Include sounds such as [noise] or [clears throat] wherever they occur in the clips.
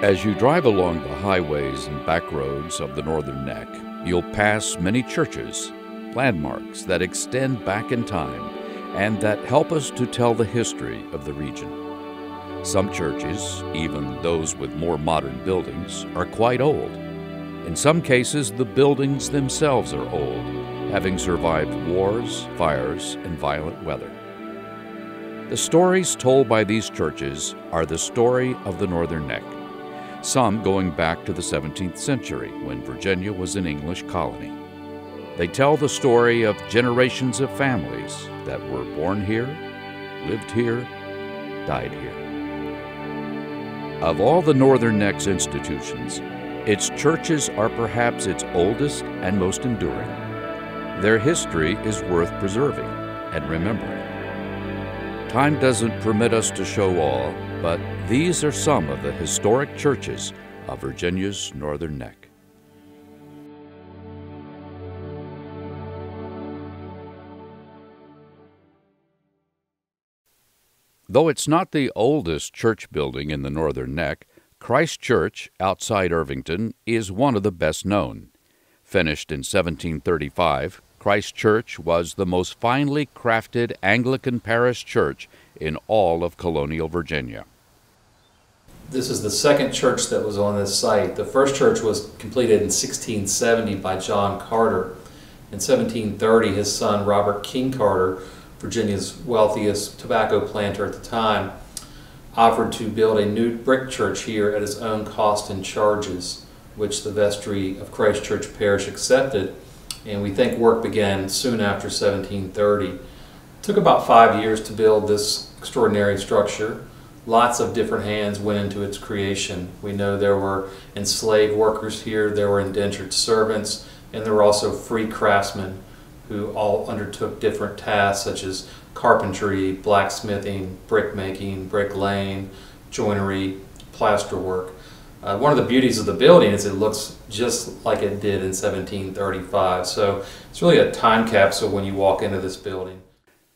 As you drive along the highways and back roads of the Northern Neck, you'll pass many churches, landmarks that extend back in time and that help us to tell the history of the region. Some churches, even those with more modern buildings, are quite old. In some cases, the buildings themselves are old, having survived wars, fires, and violent weather. The stories told by these churches are the story of the Northern Neck some going back to the 17th century when Virginia was an English colony. They tell the story of generations of families that were born here, lived here, died here. Of all the Northern Neck's institutions, its churches are perhaps its oldest and most enduring. Their history is worth preserving and remembering. Time doesn't permit us to show all, but these are some of the historic churches of Virginia's Northern Neck. Though it's not the oldest church building in the Northern Neck, Christ Church, outside Irvington, is one of the best known. Finished in 1735, Christ Church was the most finely crafted Anglican parish church in all of colonial Virginia. This is the second church that was on this site. The first church was completed in 1670 by John Carter. In 1730, his son Robert King Carter, Virginia's wealthiest tobacco planter at the time, offered to build a new brick church here at his own cost and charges, which the vestry of Christ Church Parish accepted, and we think work began soon after 1730. It took about five years to build this extraordinary structure. Lots of different hands went into its creation. We know there were enslaved workers here, there were indentured servants, and there were also free craftsmen who all undertook different tasks such as carpentry, blacksmithing, brickmaking, bricklaying, joinery, plasterwork. Uh, one of the beauties of the building is it looks just like it did in 1735. So it's really a time capsule when you walk into this building.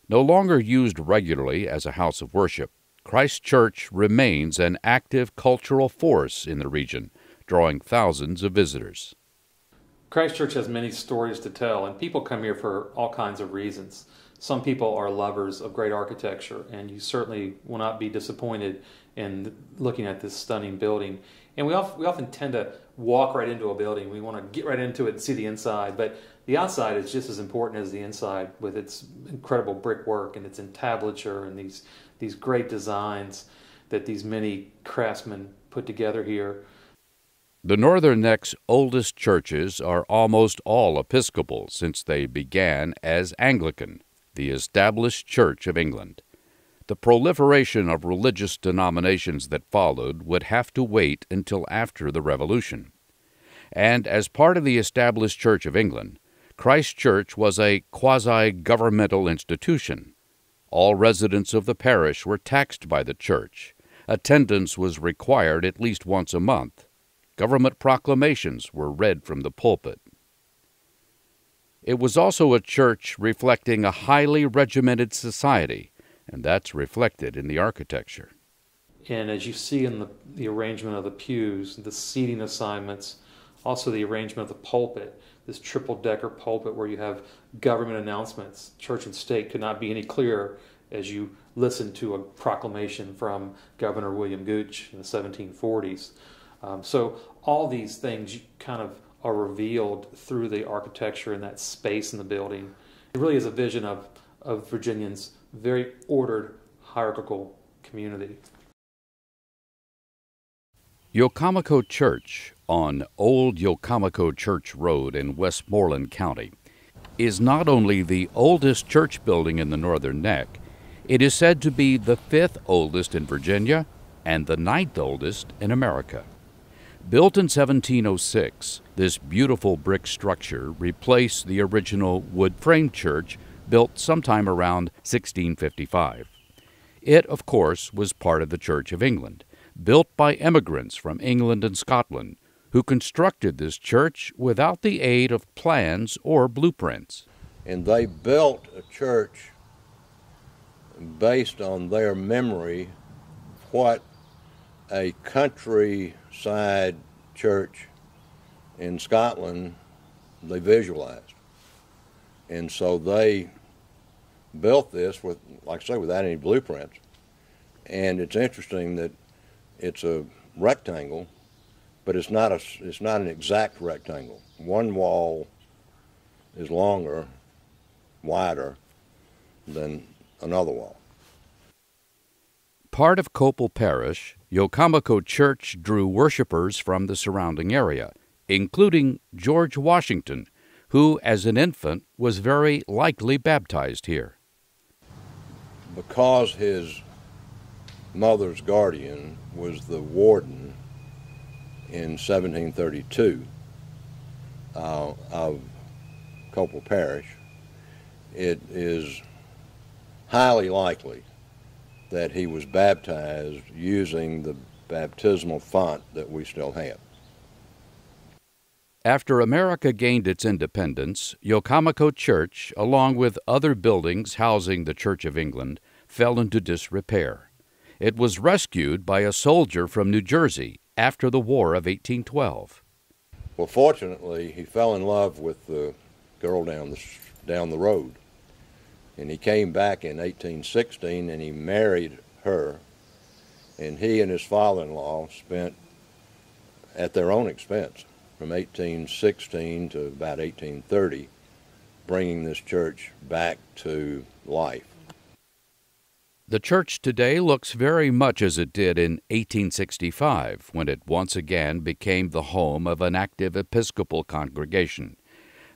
No longer used regularly as a house of worship, Christ Church remains an active cultural force in the region, drawing thousands of visitors. Christ Church has many stories to tell, and people come here for all kinds of reasons. Some people are lovers of great architecture, and you certainly will not be disappointed in looking at this stunning building. And we often, we often tend to walk right into a building. We want to get right into it and see the inside, but the outside is just as important as the inside with its incredible brickwork and its entablature and these these great designs that these many craftsmen put together here. The Northern Neck's oldest churches are almost all Episcopal since they began as Anglican, the established Church of England. The proliferation of religious denominations that followed would have to wait until after the Revolution. And as part of the established Church of England, Christ Church was a quasi governmental institution all residents of the parish were taxed by the church. Attendance was required at least once a month. Government proclamations were read from the pulpit. It was also a church reflecting a highly regimented society, and that's reflected in the architecture. And as you see in the, the arrangement of the pews, the seating assignments, also the arrangement of the pulpit, this triple decker pulpit where you have government announcements. Church and state could not be any clearer as you listen to a proclamation from Governor William Gooch in the 1740s. Um, so all these things kind of are revealed through the architecture and that space in the building. It really is a vision of, of Virginians' very ordered, hierarchical community. Yeocomico Church on Old Yeocomico Church Road in Westmoreland County is not only the oldest church building in the Northern Neck, it is said to be the fifth oldest in Virginia and the ninth oldest in America. Built in 1706, this beautiful brick structure replaced the original wood frame church built sometime around 1655. It, of course, was part of the Church of England, built by emigrants from England and Scotland, who constructed this church without the aid of plans or blueprints. And they built a church based on their memory what a countryside church in Scotland they visualized. And so they built this with, like I say, without any blueprints. And it's interesting that it's a rectangle, but it's not a, it's not an exact rectangle. One wall is longer, wider than another wall. Part of Cople Parish, Yeocomico Church drew worshippers from the surrounding area, including George Washington, who, as an infant, was very likely baptized here. Because his mother's guardian was the warden in 1732 uh, of Cople Parish, it is highly likely that he was baptized using the baptismal font that we still have. After America gained its independence, Yeocomico Church, along with other buildings housing the Church of England, fell into disrepair. It was rescued by a soldier from New Jersey after the War of 1812. Well, fortunately, he fell in love with the girl down the, down the road. And he came back in 1816 and he married her. And he and his father in law spent, at their own expense, from 1816 to about 1830, bringing this church back to life. The church today looks very much as it did in 1865, when it once again became the home of an active Episcopal congregation.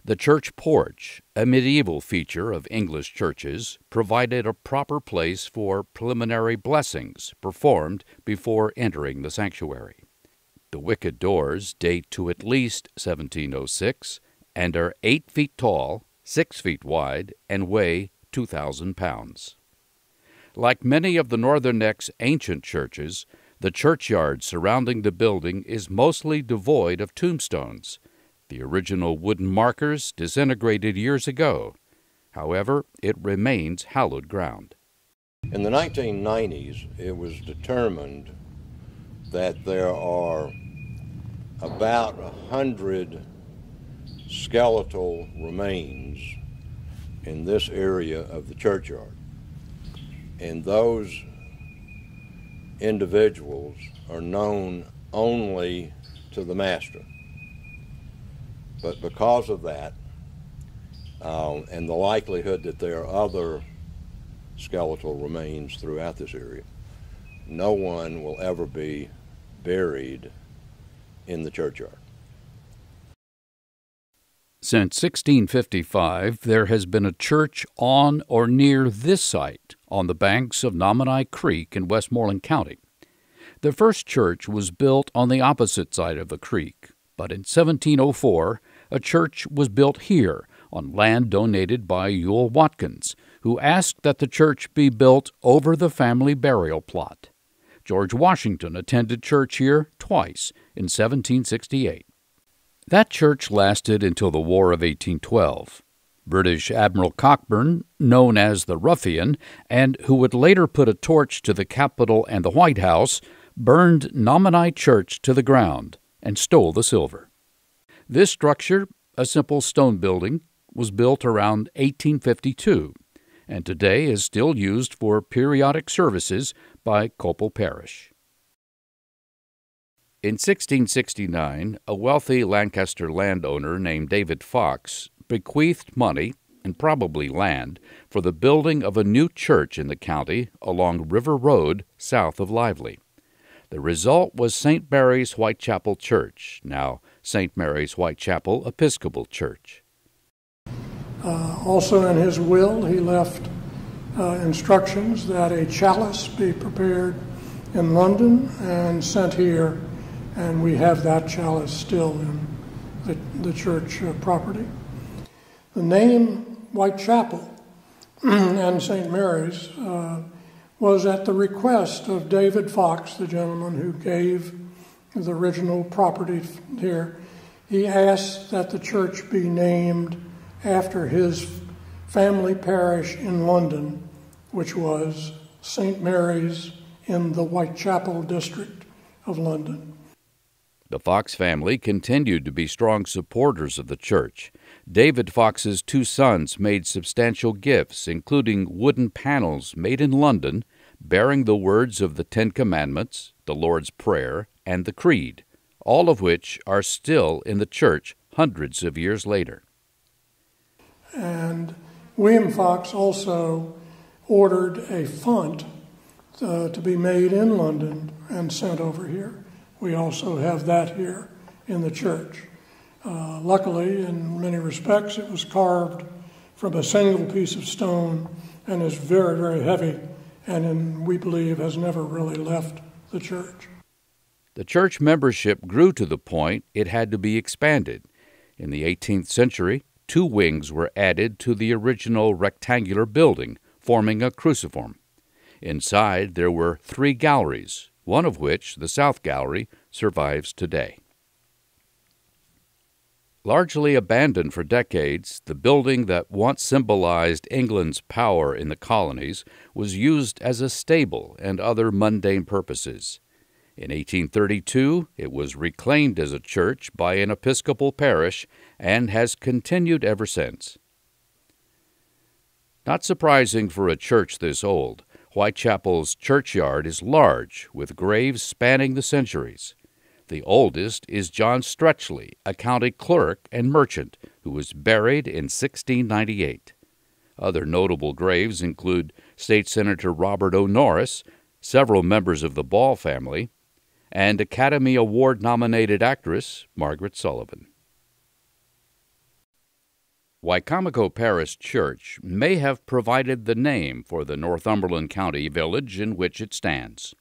The church porch, a medieval feature of English churches, provided a proper place for preliminary blessings performed before entering the sanctuary. The wicket doors date to at least 1706 and are 8 feet tall, 6 feet wide, and weigh 2,000 pounds. Like many of the Northern Neck's ancient churches, the churchyard surrounding the building is mostly devoid of tombstones. The original wooden markers disintegrated years ago. However, it remains hallowed ground. In the 1990s, it was determined that there are about a hundred skeletal remains in this area of the churchyard. And those individuals are known only to the master. But because of that, um, and the likelihood that there are other skeletal remains throughout this area, no one will ever be buried in the churchyard. Since 1655, there has been a church on or near this site on the banks of Nomini Creek in Westmoreland County. The first church was built on the opposite side of the creek, but in 1704, a church was built here on land donated by Ewell Watkins, who asked that the church be built over the family burial plot. George Washington attended church here twice in 1768. That church lasted until the War of 1812. British Admiral Cockburn, known as the Ruffian, and who would later put a torch to the Capitol and the White House, burned Nomini Church to the ground and stole the silver. This structure, a simple stone building, was built around 1852 and today is still used for periodic services by Cople Parish. In 1669, a wealthy Lancaster landowner named David Fox bequeathed money, and probably land, for the building of a new church in the county along River Road south of Lively. The result was St. Mary's Whitechapel Church, now St. Mary's Whitechapel Episcopal Church. Uh, also, in his will, he left uh, instructions that a chalice be prepared in London and sent here, and we have that chalice still in the, the church uh, property. The name Whitechapel [clears throat] and St. Mary's uh, was at the request of David Fox, the gentleman who gave the original property here. He asked that the church be named after his family parish in London, which was St. Mary's in the Whitechapel district of London. The Fox family continued to be strong supporters of the church. David Fox's two sons made substantial gifts, including wooden panels made in London bearing the words of the Ten Commandments, the Lord's Prayer, and the Creed, all of which are still in the church hundreds of years later. And William Fox also ordered a font uh, to be made in London and sent over here. We also have that here in the church. Uh, luckily, in many respects, it was carved from a single piece of stone and is very, very heavy, and in, we believe has never really left the church. The church membership grew to the point it had to be expanded. In the 18th century, two wings were added to the original rectangular building, forming a cruciform. Inside, there were three galleries, one of which, the South Gallery, survives today. Largely abandoned for decades, the building that once symbolized England's power in the colonies was used as a stable and other mundane purposes. In 1832, it was reclaimed as a church by an Episcopal parish and has continued ever since. Not surprising for a church this old, Whitechapel's churchyard is large, with graves spanning the centuries. The oldest is John Stretchley, a county clerk and merchant, who was buried in 1698. Other notable graves include State Senator Robert O. Norris, several members of the Ball family, and Academy Award nominated actress Margaret Sullavan. Wicomico Parish Church may have provided the name for the Northumberland County village in which it stands.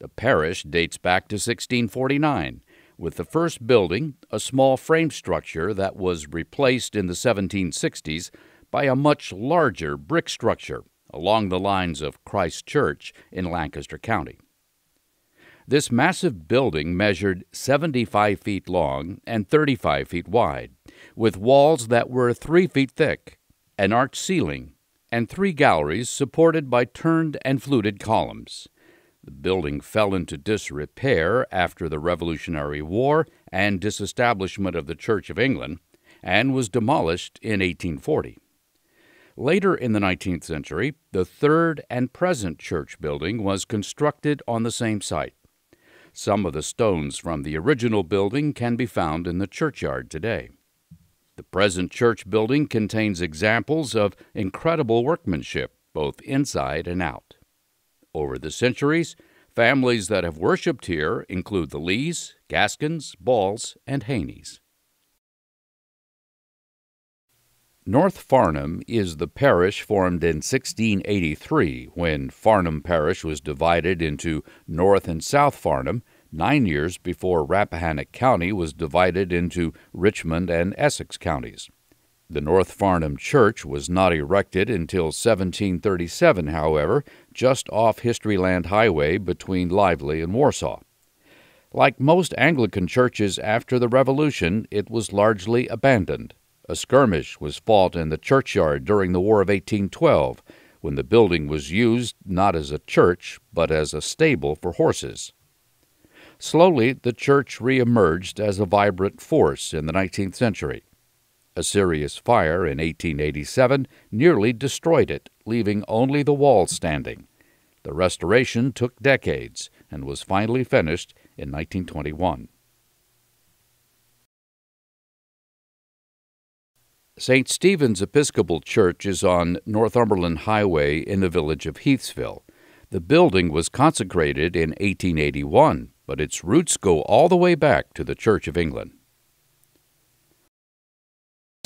The parish dates back to 1649, with the first building, a small frame structure that was replaced in the 1760s by a much larger brick structure along the lines of Christ Church in Lancaster County. This massive building measured 75 feet long and 35 feet wide, with walls that were 3 feet thick, an arched ceiling, and three galleries supported by turned and fluted columns. The building fell into disrepair after the Revolutionary War and disestablishment of the Church of England, and was demolished in 1840. Later in the 19th century, the third and present church building was constructed on the same site. Some of the stones from the original building can be found in the churchyard today. The present church building contains examples of incredible workmanship, both inside and out. Over the centuries, families that have worshipped here include the Lees, Gaskins, Balls, and Haneys. North Farnham is the parish formed in 1683 when Farnham Parish was divided into North and South Farnham, nine years before Rappahannock County was divided into Richmond and Essex counties. The North Farnham Church was not erected until 1737, however, just off Historyland Highway between Lively and Warsaw. Like most Anglican churches after the Revolution, it was largely abandoned. A skirmish was fought in the churchyard during the War of 1812, when the building was used not as a church, but as a stable for horses. Slowly, the church reemerged as a vibrant force in the 19th century. A serious fire in 1887 nearly destroyed it, leaving only the walls standing. The restoration took decades and was finally finished in 1921. St. Stephen's Episcopal Church is on Northumberland Highway in the village of Heathsville. The building was consecrated in 1881, but its roots go all the way back to the Church of England.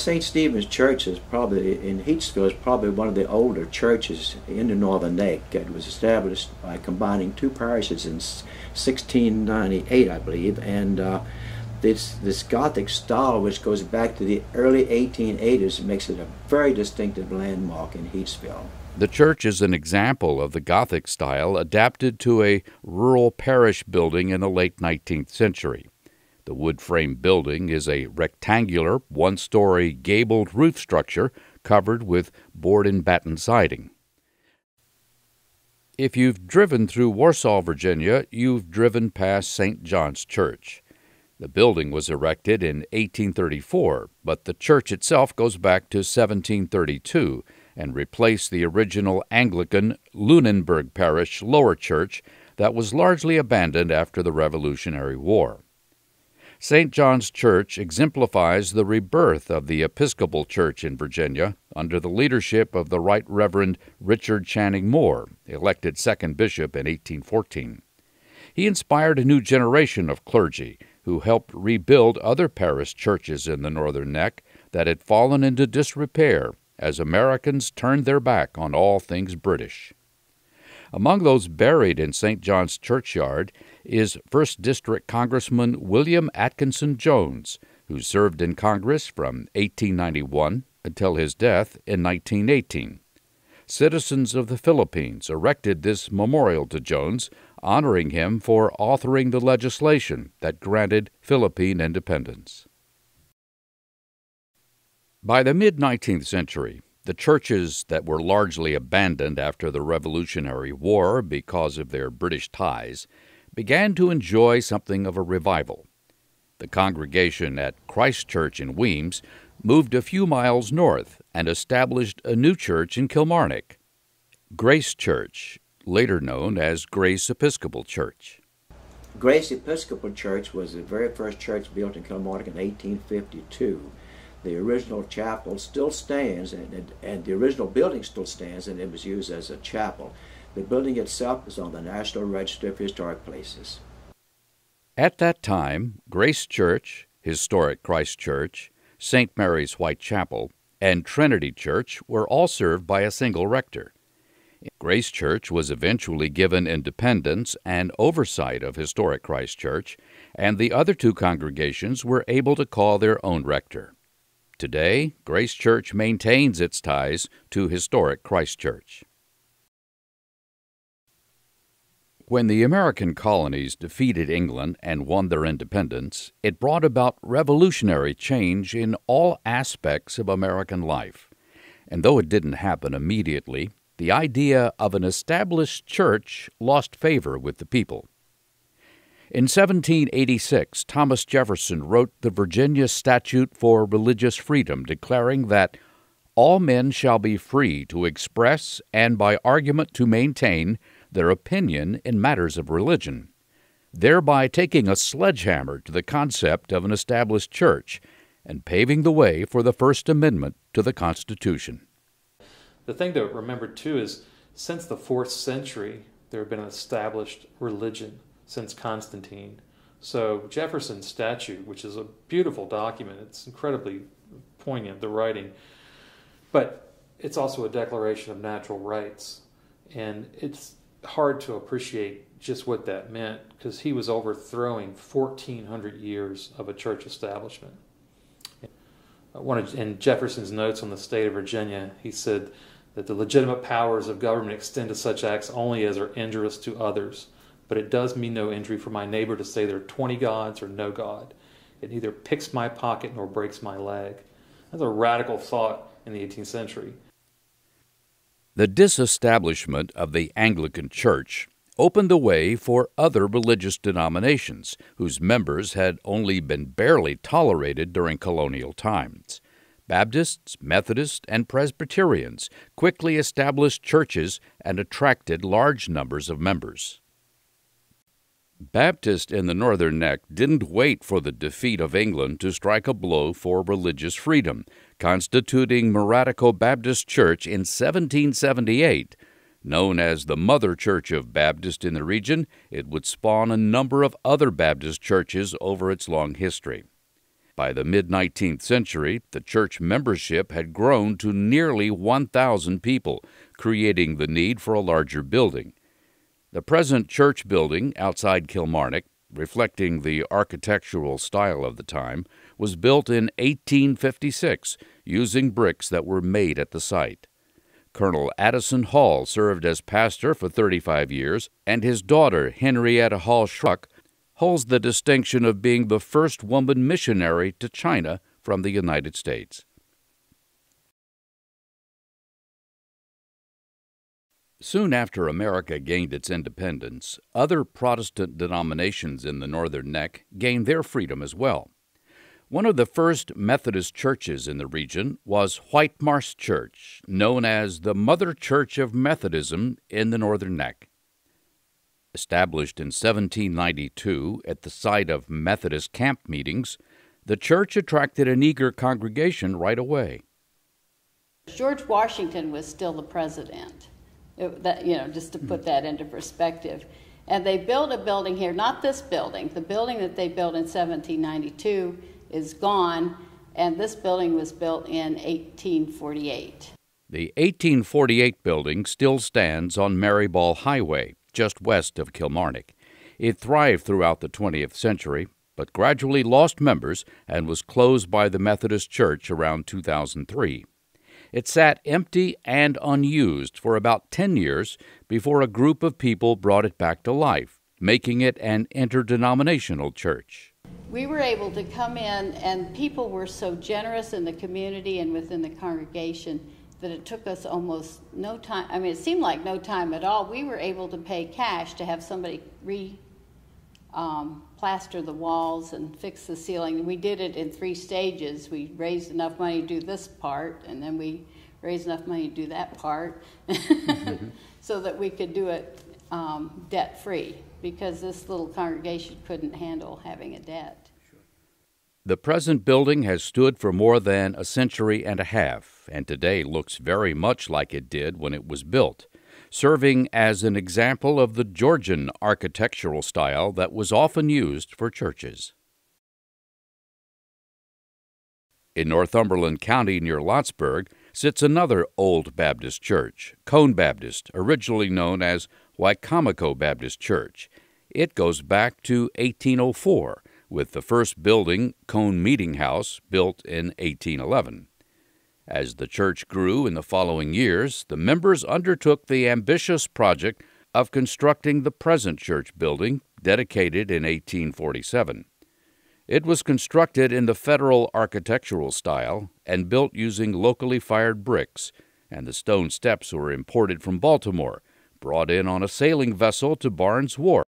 St. Stephen's Church is probably in Heathsville is probably one of the older churches in the Northern Neck. It was established by combining two parishes in 1698, I believe, and uh, this this Gothic style, which goes back to the early 1880s, makes it a very distinctive landmark in Heathsville. The church is an example of the Gothic style adapted to a rural parish building in the late 19th century. The wood frame building is a rectangular, one story gabled roof structure covered with board and batten siding. If you've driven through Warsaw, Virginia, you've driven past St. John's Church. The building was erected in 1834, but the church itself goes back to 1732 and replaced the original Anglican Lunenburg Parish lower church that was largely abandoned after the Revolutionary War. St. John's Church exemplifies the rebirth of the Episcopal Church in Virginia under the leadership of the Right Reverend Richard Channing Moore, elected second bishop in 1814. He inspired a new generation of clergy who helped rebuild other parish churches in the Northern Neck that had fallen into disrepair as Americans turned their back on all things British. Among those buried in St. John's Churchyard is 1st District Congressman William Atkinson Jones, who served in Congress from 1891 until his death in 1918. Citizens of the Philippines erected this memorial to Jones, honoring him for authoring the legislation that granted Philippine independence. By the mid 19th century, the churches that were largely abandoned after the Revolutionary War because of their British ties began to enjoy something of a revival. The congregation at Christ Church in Weems moved a few miles north and established a new church in Kilmarnock, Grace Church, later known as Grace Episcopal Church. Grace Episcopal Church was the very first church built in Kilmarnock in 1852 the original chapel still stands, and, and the original building still stands, and it was used as a chapel. The building itself is on the National Register of Historic Places. At that time, Grace Church, Historic Christ Church, St. Mary's White Chapel, and Trinity Church were all served by a single rector. Grace Church was eventually given independence and oversight of Historic Christ Church, and the other two congregations were able to call their own rector. Today, Grace Church maintains its ties to historic Christ Church. When the American colonies defeated England and won their independence, it brought about revolutionary change in all aspects of American life. And though it didn't happen immediately, the idea of an established church lost favor with the people. In 1786, Thomas Jefferson wrote the Virginia Statute for Religious Freedom, declaring that all men shall be free to express and by argument to maintain their opinion in matters of religion, thereby taking a sledgehammer to the concept of an established church and paving the way for the First Amendment to the Constitution. The thing to remember, too, is since the fourth century, there had been an established religion since Constantine. So Jefferson's statute, which is a beautiful document, it's incredibly poignant, the writing, but it's also a declaration of natural rights. And it's hard to appreciate just what that meant because he was overthrowing 1,400 years of a church establishment. One of, in Jefferson's notes on the state of Virginia, he said that the legitimate powers of government extend to such acts only as are injurious to others but it does me no injury for my neighbor to say there are 20 gods or no God. It neither picks my pocket nor breaks my leg. That's a radical thought in the 18th century. The disestablishment of the Anglican Church opened the way for other religious denominations whose members had only been barely tolerated during colonial times. Baptists, Methodists, and Presbyterians quickly established churches and attracted large numbers of members. Baptists in the Northern Neck didn't wait for the defeat of England to strike a blow for religious freedom, constituting Morattico Baptist Church in 1778. Known as the Mother Church of Baptist in the region, it would spawn a number of other Baptist churches over its long history. By the mid 19th century, the church membership had grown to nearly 1,000 people, creating the need for a larger building. The present church building outside Kilmarnock, reflecting the architectural style of the time, was built in 1856 using bricks that were made at the site. Colonel Addison Hall served as pastor for 35 years, and his daughter, Henrietta Hall Shuck, holds the distinction of being the first woman missionary to China from the United States. Soon after America gained its independence, other Protestant denominations in the Northern Neck gained their freedom as well. One of the first Methodist churches in the region was White Marsh Church, known as the Mother Church of Methodism in the Northern Neck. Established in 1792 at the site of Methodist camp meetings, the church attracted an eager congregation right away. George Washington was still the president. It, that, you know, just to put hmm. that into perspective. And they built a building here, not this building. The building that they built in 1792 is gone, and this building was built in 1848. The 1848 building still stands on Mary Ball Highway, just west of Kilmarnock. It thrived throughout the 20th century, but gradually lost members and was closed by the Methodist Church around 2003. It sat empty and unused for about 10 years before a group of people brought it back to life, making it an interdenominational church. We were able to come in, and people were so generous in the community and within the congregation that it took us almost no time. I mean, it seemed like no time at all. We were able to pay cash to have somebody re um, plaster the walls and fix the ceiling. We did it in three stages. We raised enough money to do this part, and then we raised enough money to do that part, mm-hmm. [laughs] so that we could do it um, debt free because this little congregation couldn't handle having a debt. The present building has stood for more than a century and a half, and today looks very much like it did when it was built serving as an example of the Georgian architectural style that was often used for churches. In Northumberland County near Lottsburg sits another old Baptist church, Cone Baptist, originally known as Wicomico Baptist Church. It goes back to 1804, with the first building, Cone Meeting House, built in 1811. As the church grew in the following years, the members undertook the ambitious project of constructing the present church building, dedicated in 1847. It was constructed in the federal architectural style and built using locally fired bricks, and the stone steps were imported from Baltimore, brought in on a sailing vessel to Barnes Wharf.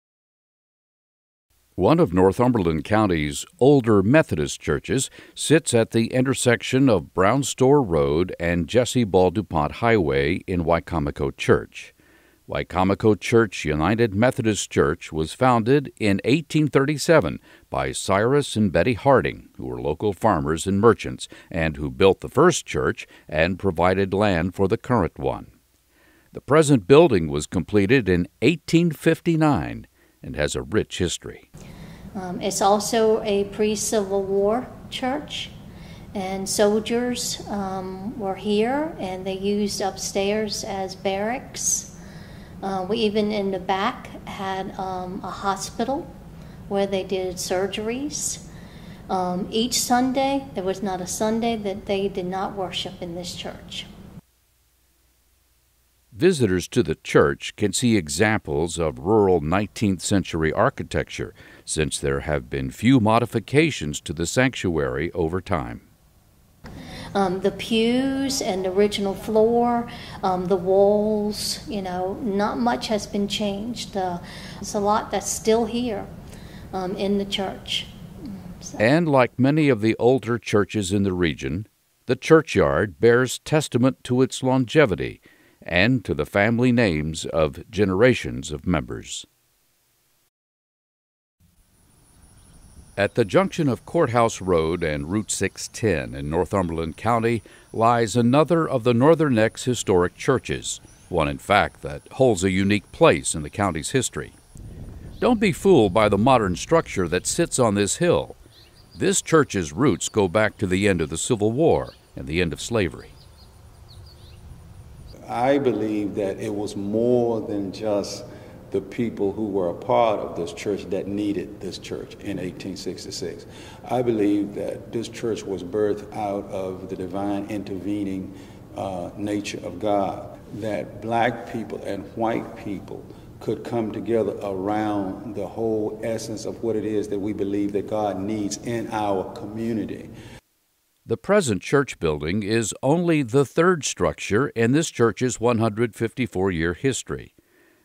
One of Northumberland County's older Methodist churches sits at the intersection of Brown Store Road and Jesse Ball DuPont Highway in Wicomico Church. Wicomico Church United Methodist Church was founded in 1837 by Cyrus and Betty Harding, who were local farmers and merchants, and who built the first church and provided land for the current one. The present building was completed in 1859 and has a rich history. Um, it's also a pre Civil War church, and soldiers um, were here and they used upstairs as barracks. Uh, we even in the back had um, a hospital where they did surgeries. Um, each Sunday, there was not a Sunday that they did not worship in this church. Visitors to the church can see examples of rural 19th century architecture, since there have been few modifications to the sanctuary over time. Um, the pews and the original floor, um, the walls, you know, not much has been changed. Uh, there's a lot that's still here um, in the church. So. And like many of the older churches in the region, the churchyard bears testament to its longevity and to the family names of generations of members. At the junction of Courthouse Road and Route 610 in Northumberland County lies another of the Northern Neck's historic churches, one in fact that holds a unique place in the county's history. Don't be fooled by the modern structure that sits on this hill. This church's roots go back to the end of the Civil War and the end of slavery. I believe that it was more than just the people who were a part of this church that needed this church in 1866. I believe that this church was birthed out of the divine intervening uh, nature of God, that black people and white people could come together around the whole essence of what it is that we believe that God needs in our community. The present church building is only the third structure in this church's 154 year history.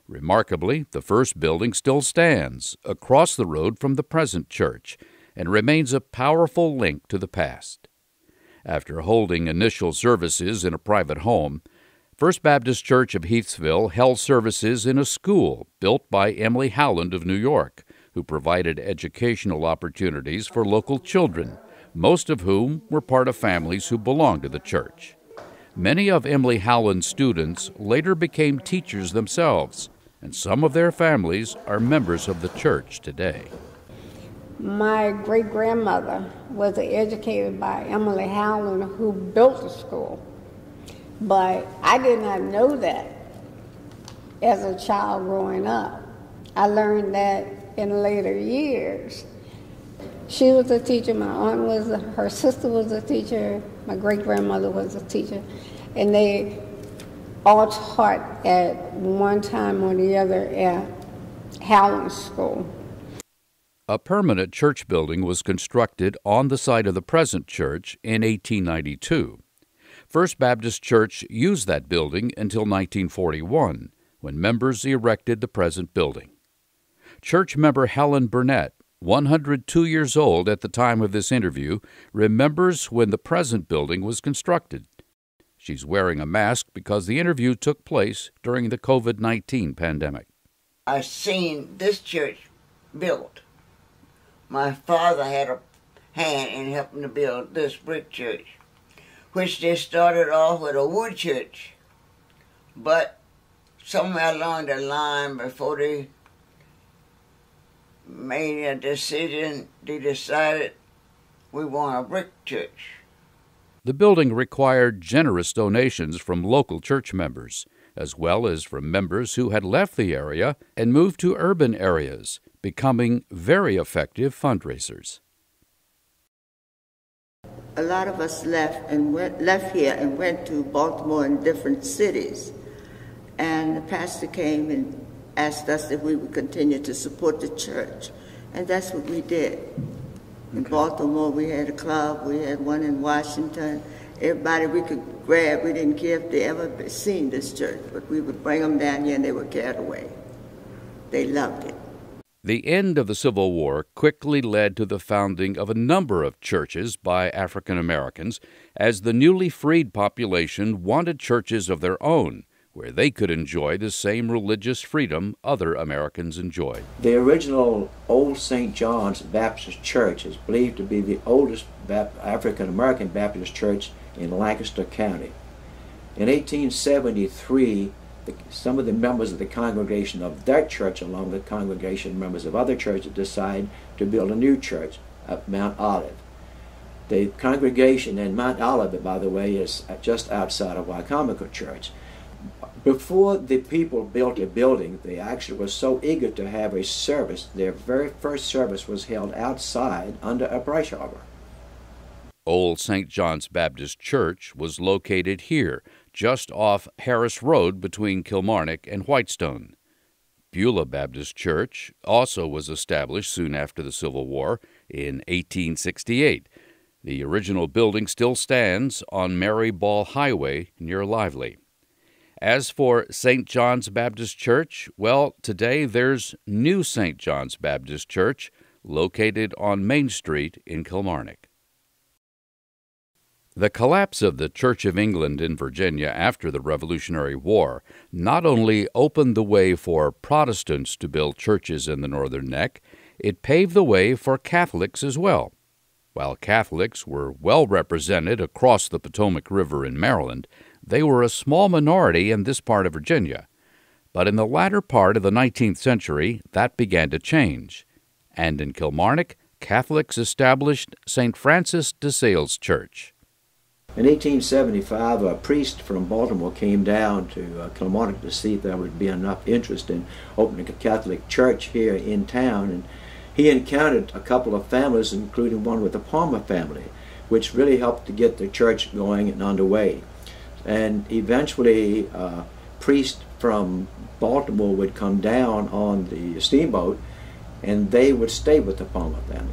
Remarkably, the first building still stands across the road from the present church and remains a powerful link to the past. After holding initial services in a private home, First Baptist Church of Heathsville held services in a school built by Emily Howland of New York, who provided educational opportunities for local children, most of whom were part of families who belonged to the church. Many of Emily Howland's students later became teachers themselves, and some of their families are members of the church today. My great grandmother was educated by Emily Howland, who built the school. But I did not know that as a child growing up. I learned that in later years. She was a teacher, my aunt was, a, her sister was a teacher, my great grandmother was a teacher, and they all taught at one time or the other at Howland School. A permanent church building was constructed on the site of the present church in 1892. First Baptist Church used that building until 1941, when members erected the present building. Church member Helen Burnett, 102 years old at the time of this interview, remembers when the present building was constructed. She's wearing a mask because the interview took place during the COVID 19 pandemic. I seen this church built. My father had a hand in helping to build this brick church which they started off with a wood church. But somewhere along the line, before they made a decision, they decided we want a brick church. The building required generous donations from local church members, as well as from members who had left the area and moved to urban areas, becoming very effective fundraisers a lot of us left and went left here and went to Baltimore and different cities. And the pastor came and asked us if we would continue to support the church. And that's what we did. In Baltimore, we had a club. We had one in Washington. Everybody we could grab, we didn't care if they ever seen this church, but we would bring them down here and they were carried away. They loved it. The end of the Civil War quickly led to the founding of a number of churches by African Americans as the newly freed population wanted churches of their own where they could enjoy the same religious freedom other Americans enjoyed. The original Old St. John's Baptist Church is believed to be the oldest African American Baptist church in Lancaster County. In 1873, the, some of the members of the congregation of that church, along with congregation members of other churches, decide to build a new church at Mount Olive. The congregation in Mount Olive, by the way, is just outside of Wicomico Church. Before the people built a building, they actually were so eager to have a service. Their very first service was held outside under a brush arbor. Old St. John's Baptist Church was located here, just off Harris Road between Kilmarnock and Whitestone. Beulah Baptist Church also was established soon after the Civil War in 1868. The original building still stands on Mary Ball Highway near Lively. As for St. John's Baptist Church, well, today there's New St. John's Baptist Church located on Main Street in Kilmarnock. The collapse of the Church of England in Virginia after the Revolutionary War not only opened the way for Protestants to build churches in the Northern Neck, it paved the way for Catholics as well. While Catholics were well represented across the Potomac River in Maryland, they were a small minority in this part of Virginia. But in the latter part of the 19th century, that began to change. And in Kilmarnock, Catholics established St. Francis de Sales Church. In 1875, a priest from Baltimore came down to uh, Kilmarnock to see if there would be enough interest in opening a Catholic church here in town. And he encountered a couple of families, including one with the Palmer family, which really helped to get the church going and underway. And eventually, uh, priests from Baltimore would come down on the steamboat and they would stay with the Palmer family.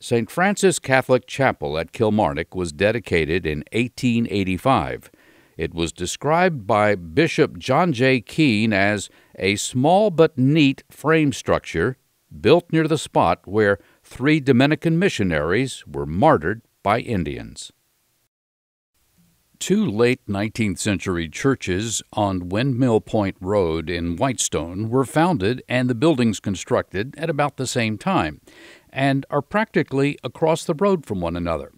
St. Francis Catholic Chapel at Kilmarnock was dedicated in 1885. It was described by Bishop John J. Keane as a small but neat frame structure built near the spot where three Dominican missionaries were martyred by Indians. Two late 19th century churches on Windmill Point Road in Whitestone were founded and the buildings constructed at about the same time and are practically across the road from one another.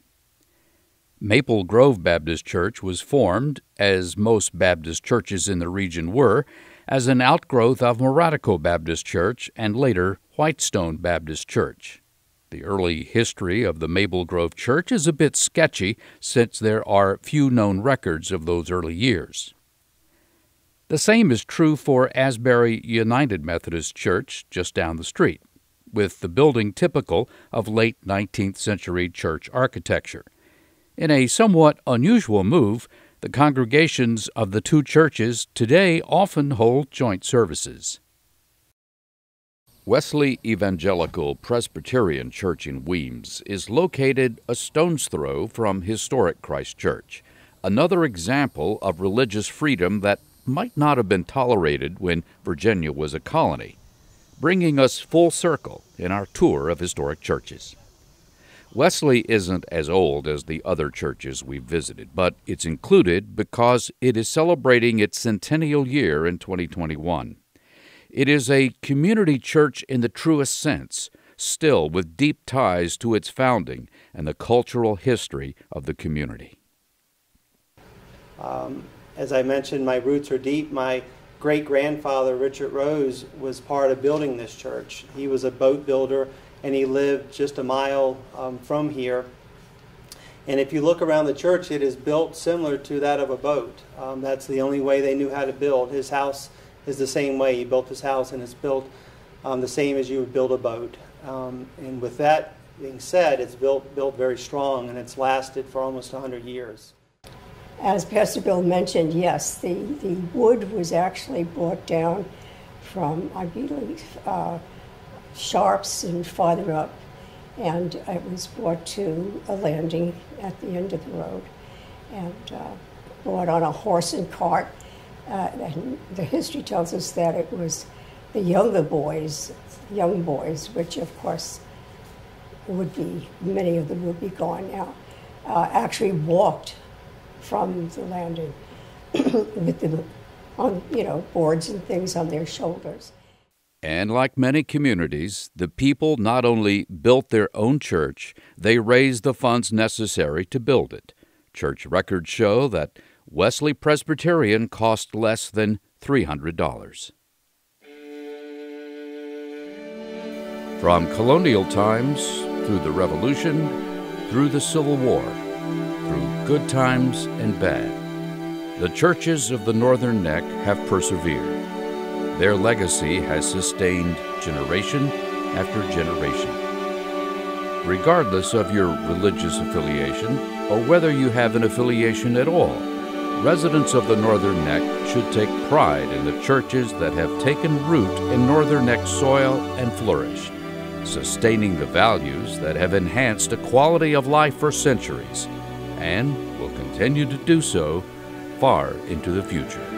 Maple Grove Baptist Church was formed, as most Baptist churches in the region were, as an outgrowth of Morattico Baptist Church and later Whitestone Baptist Church. The early history of the Maple Grove Church is a bit sketchy since there are few known records of those early years. The same is true for Asbury United Methodist Church just down the street with the building typical of late 19th century church architecture. In a somewhat unusual move, the congregations of the two churches today often hold joint services. Wesley Evangelical Presbyterian Church in Weems is located a stone's throw from historic Christ Church, another example of religious freedom that might not have been tolerated when Virginia was a colony bringing us full circle in our tour of historic churches. Wesley isn't as old as the other churches we've visited, but it's included because it is celebrating its centennial year in 2021. It is a community church in the truest sense, still with deep ties to its founding and the cultural history of the community. Um, as I mentioned, my roots are deep. My great grandfather, Richard Rose, was part of building this church. He was a boat builder and he lived just a mile um, from here. And if you look around the church, it is built similar to that of a boat. Um, that's the only way they knew how to build. His house is the same way. He built his house and it's built um, the same as you would build a boat. Um, and with that being said, it's built, built very strong and it's lasted for almost 100 years. As Pastor Bill mentioned, yes, the, the wood was actually brought down from, I believe, uh, Sharps and farther up, and it was brought to a landing at the end of the road and uh, brought on a horse and cart. Uh, the history tells us that it was the younger boys, young boys, which of course would be, many of them would be gone now, uh, actually walked from the landing [clears throat] with the on you know boards and things on their shoulders. And like many communities, the people not only built their own church, they raised the funds necessary to build it. Church records show that Wesley Presbyterian cost less than $300. From colonial times, through the Revolution, through the Civil War, through good times and bad. The churches of the Northern Neck have persevered. Their legacy has sustained generation after generation. Regardless of your religious affiliation, or whether you have an affiliation at all, residents of the Northern Neck should take pride in the churches that have taken root in Northern Neck soil and flourished, sustaining the values that have enhanced a quality of life for centuries and will continue to do so far into the future.